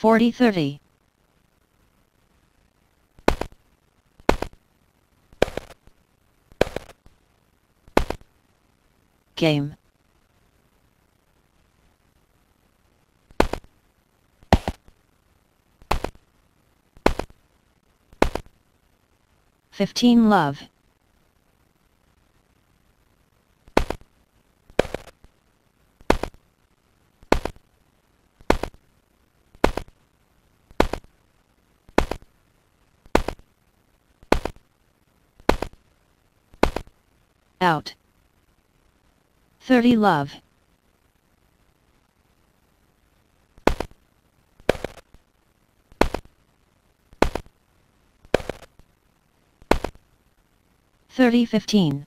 Forty thirty. Game. Fifteen love. Out. 30 love. Thirty fifteen.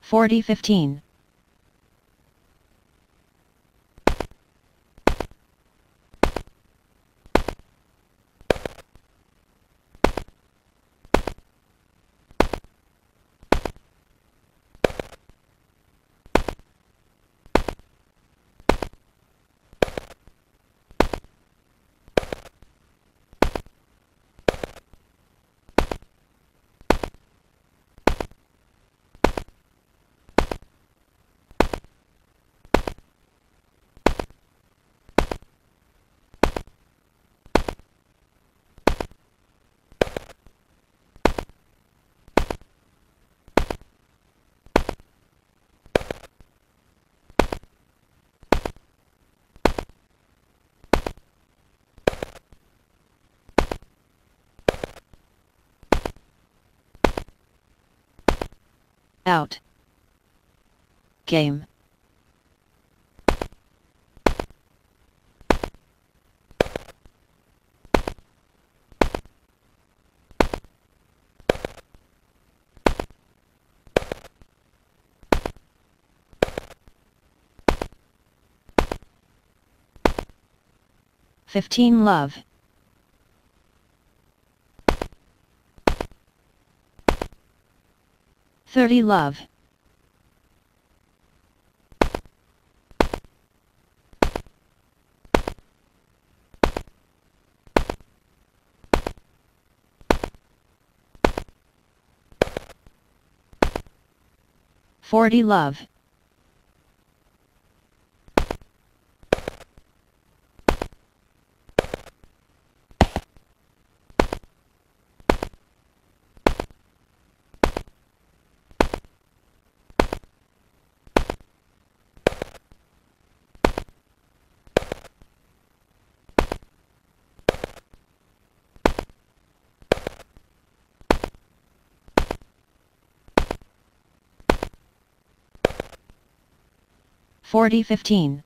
Forty fifteen. Out. Game. Fifteen love. Thirty love. Forty love. Forty fifteen.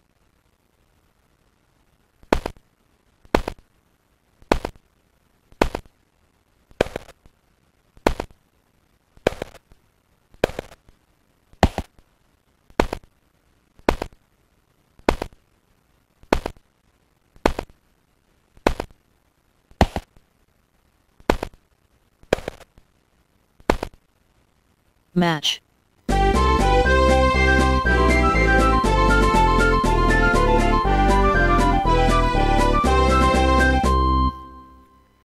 Match